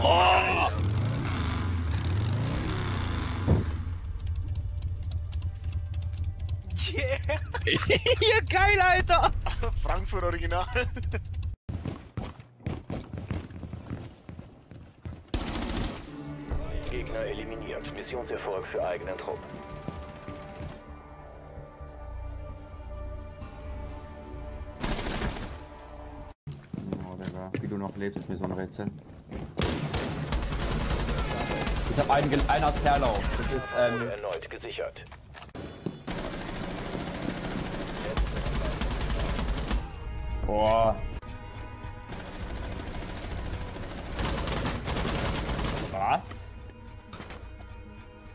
Oh! Yeah! ja, geil, Alter! Frankfurt Original. Gegner eliminiert. Missionserfolg für eigenen Trupp. Oh, Digga. Wie du noch lebst, ist mir so ein Rätsel. Ich hab einen, gel- einer Zerlauf. Das ist, ähm, Erneut gesichert. boah. Was?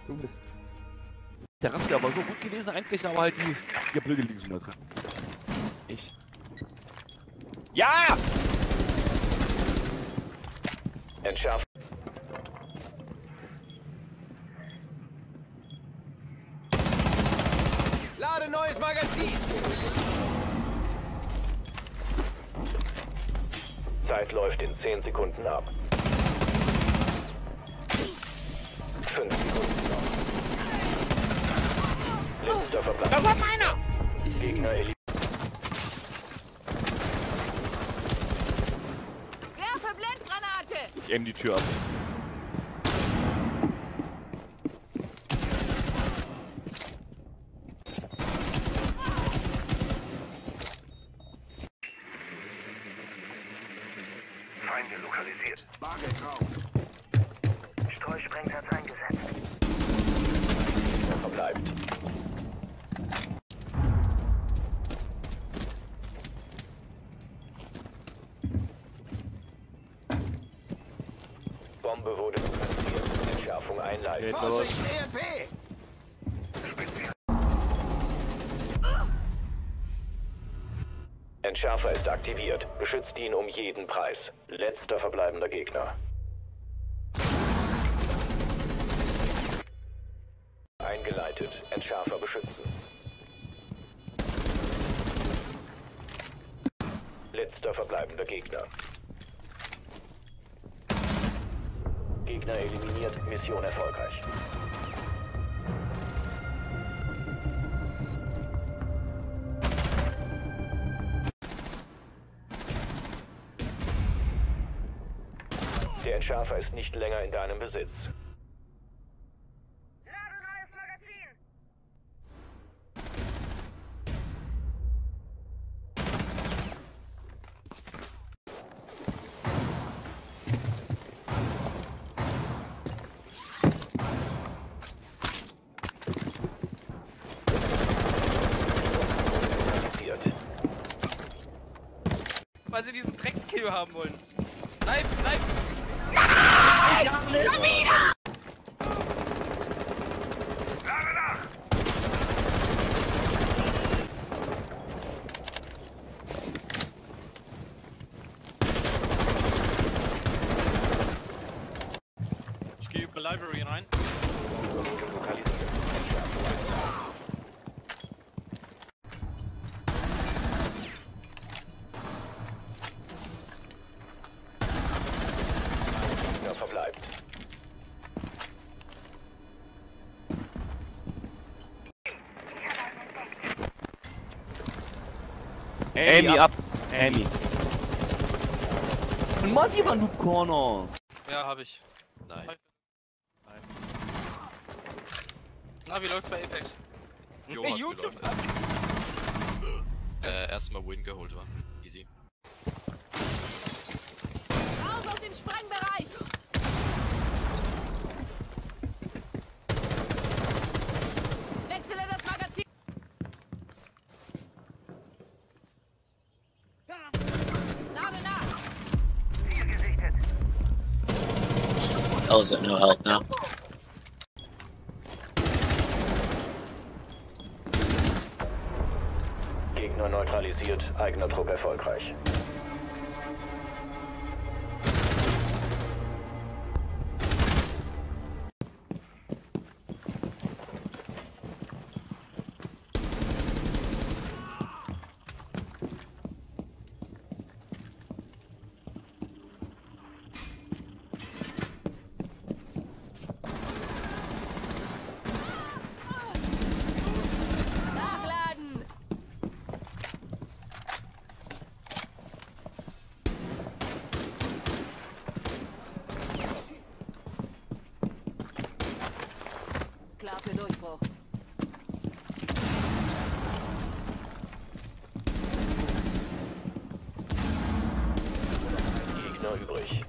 Du bist. Der Raffi war so gut gewesen eigentlich, aber halt die, die blöde liegen da drin. Ich. Ja! Entschärft. Neues Magazin! Zeit läuft in 10 Sekunden ab. 5 Sekunden noch. Letzter Verbleib. Das war meiner! Gegner eliminiert. Werfe Blendgranate! Ich end die Tür ab. Feinde lokalisiert. Streusprengsatz eingesetzt. Verbleibt. Bombe wurde lokalisiert. Entschärfung einleiten. Geht los. Entschärfer ist aktiviert. Beschützt ihn um jeden Preis. Letzter verbleibender Gegner. Eingeleitet. Entschärfer beschützen. Letzter verbleibender Gegner. Gegner eliminiert. Mission erfolgreich. Der Entschärfer ist nicht länger in deinem Besitz. Weil sie diesen Dreckskill haben wollen. Bleib, bleib! Ich gehe über Library rein. Amy ab! Amy. Und Masi war Noob Corner! Ja, hab ich. Nein. Nein. Na, wie läuft's bei Apex? Jo, Hey, YouTube. Äh, erstmal Win geholt war. Hell's at no health now. Gegner neutralisiert. Eigener Trupp erfolgreich. Gegner übrig.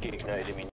Gegner eliminiert.